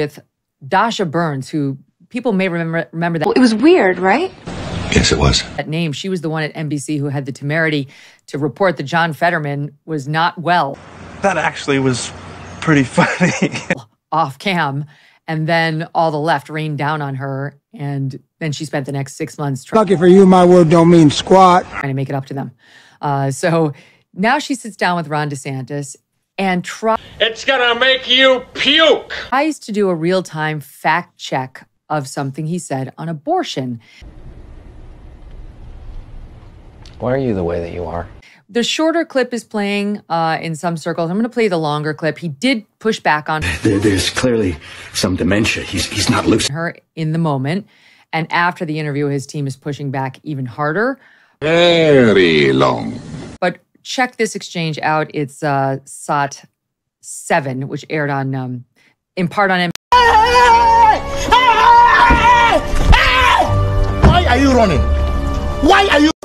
with Dasha Burns, who people may remember remember that. Well, it was weird, right? Yes, it was. That name. She was the one at NBC who had the temerity to report that John Fetterman was not well. That actually was pretty funny. off cam. And then all the left rained down on her. And then she spent the next six months trying Lucky for you, my word don't mean squat. Trying to make it up to them. Uh, so now she sits down with Ron DeSantis and tries It's gonna make you puke. I used to do a real time fact check of something he said on abortion. Why are you the way that you are? The shorter clip is playing uh, in some circles. I'm going to play the longer clip. He did push back on There, there's clearly some dementia. He's, he's not lucid. her in the moment. And after the interview, his team is pushing back even harder. Very long. Check this exchange out. It's uh, SOT 7, which aired on, um, in part on Why are you running? Why are you?